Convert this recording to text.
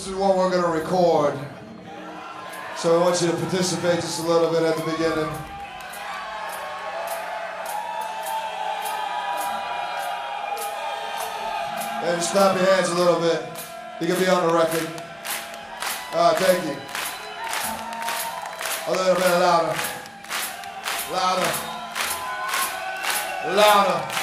This is what we're going to record. So I want you to participate just a little bit at the beginning. And just clap your hands a little bit. You can be on the record. Uh, thank you. A little bit louder. Louder. Louder.